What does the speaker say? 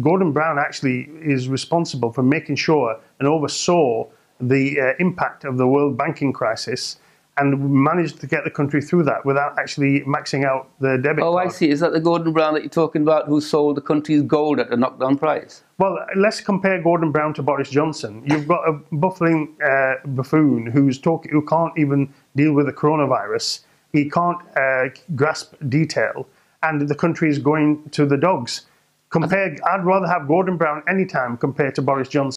Gordon Brown actually is responsible for making sure and oversaw the uh, impact of the world banking crisis and managed to get the country through that without actually maxing out the debit Oh, card. I see. Is that the Gordon Brown that you're talking about who sold the country's gold at a knockdown price? Well, let's compare Gordon Brown to Boris Johnson. You've got a buffling uh, buffoon who's talk, who can't even deal with the coronavirus. He can't uh, grasp detail, and the country is going to the dogs. Compare, I'd rather have Gordon Brown anytime compared to Boris Johnson.